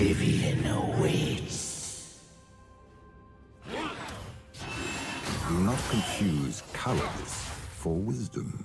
Oblivion awaits. Do not confuse cowardice for wisdom.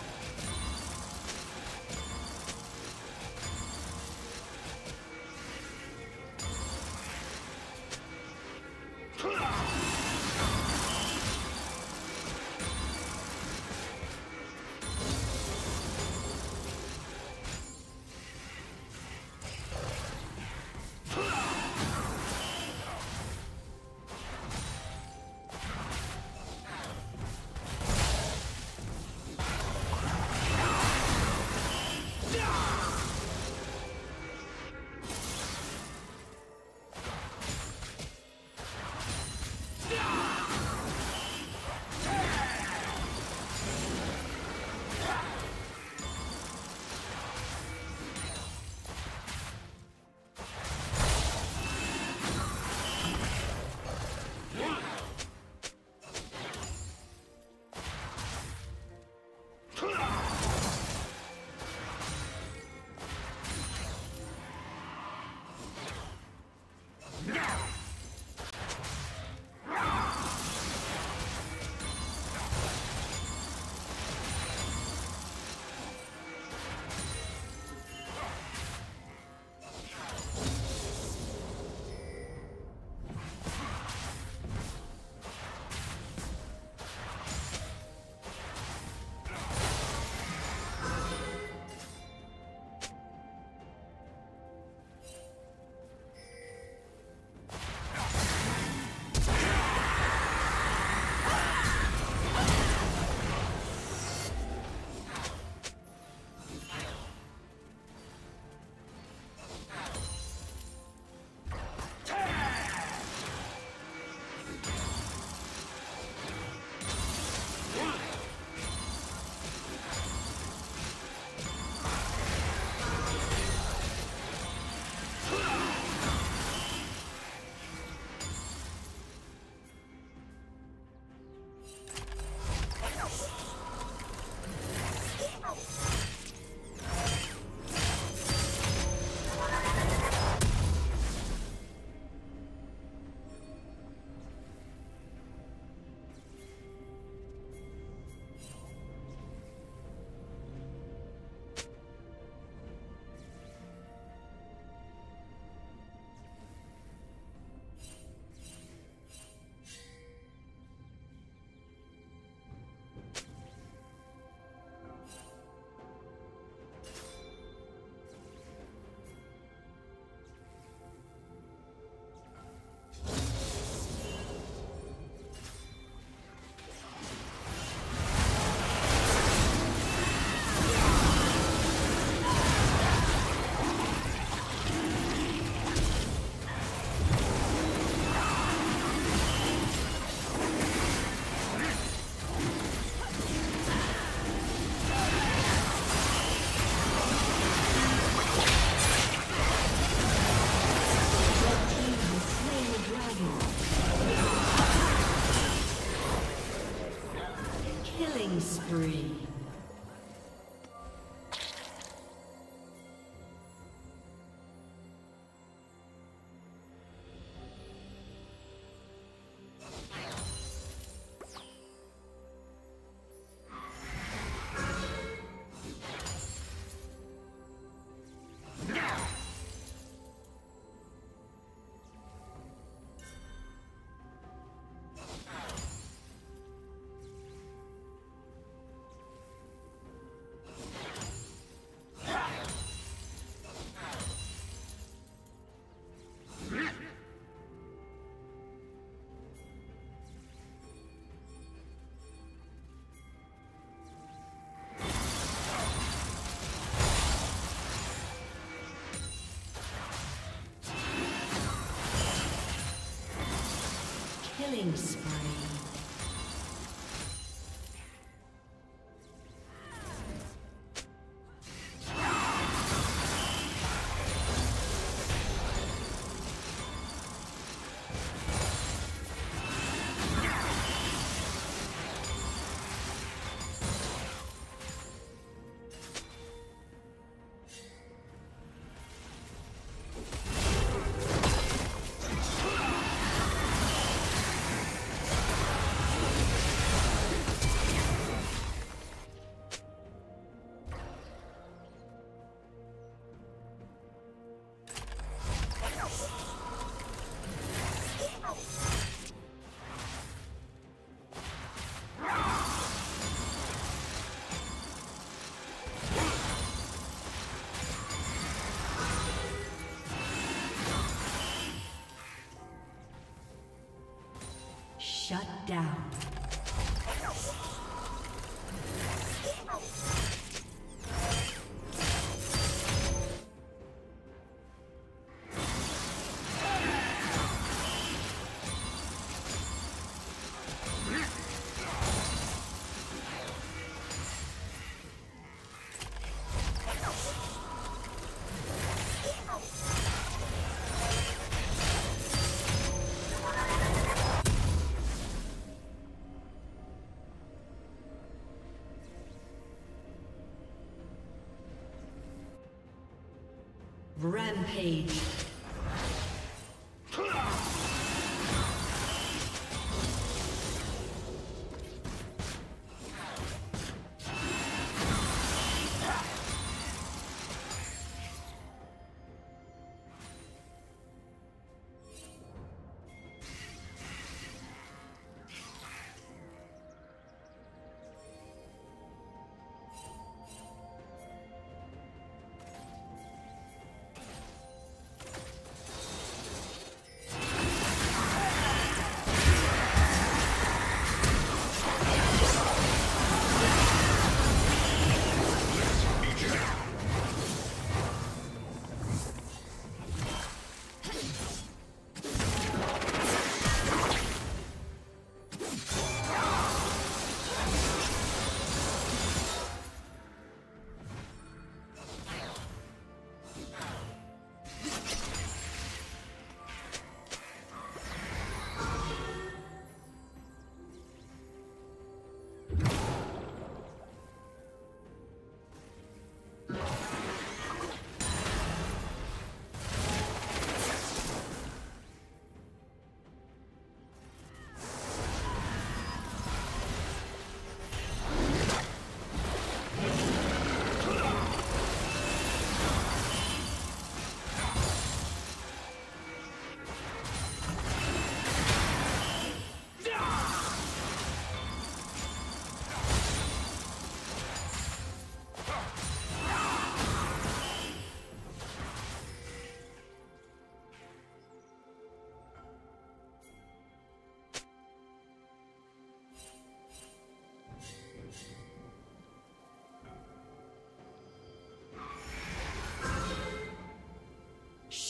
Spree. Killing spree. Down. Rampage.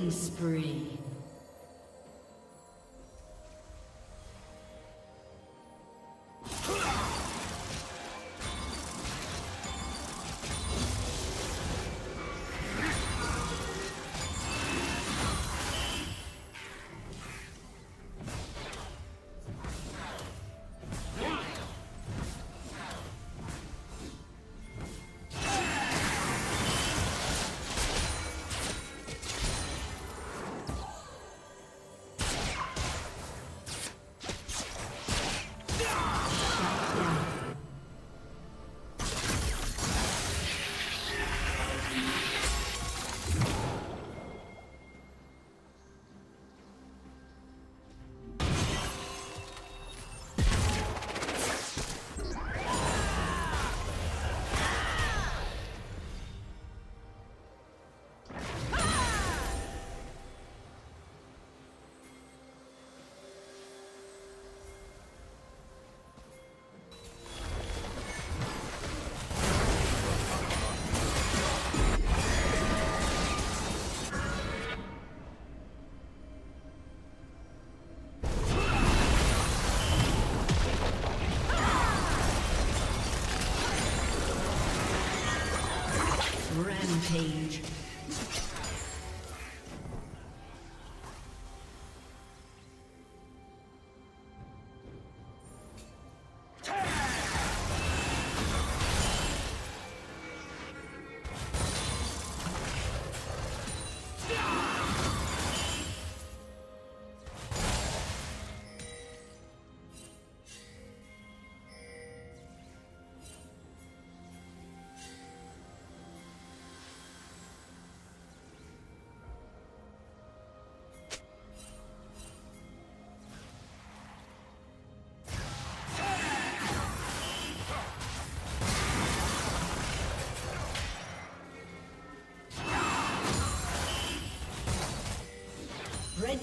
Killing spree.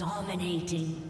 Dominating.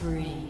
free.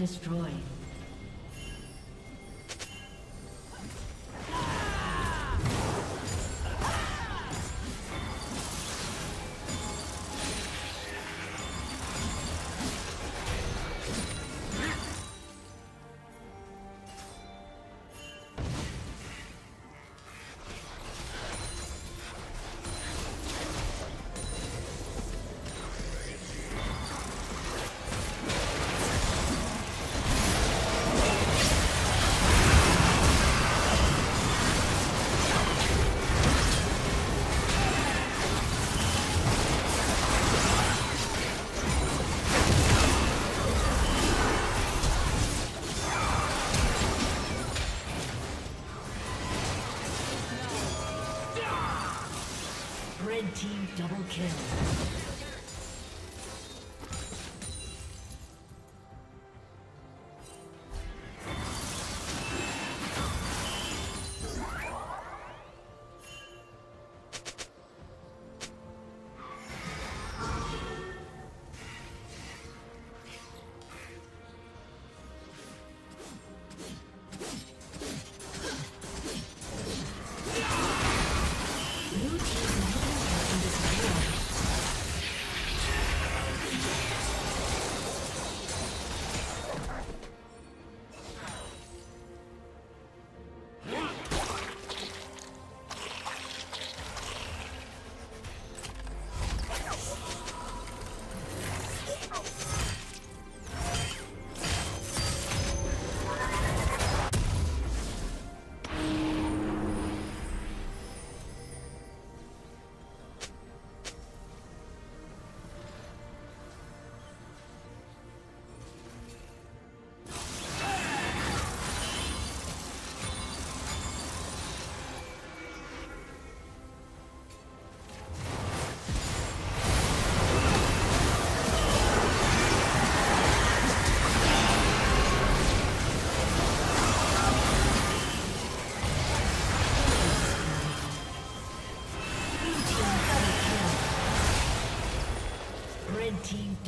Destroyed. Kill.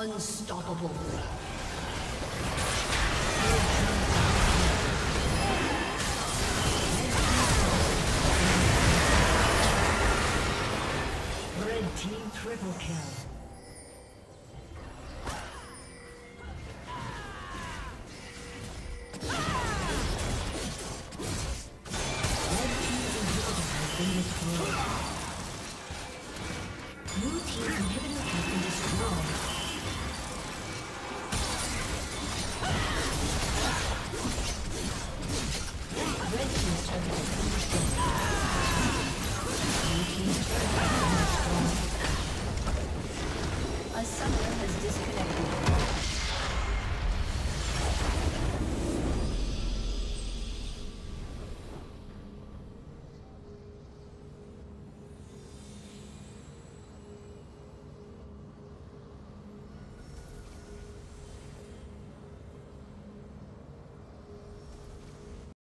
Unstoppable. Red team triple kill.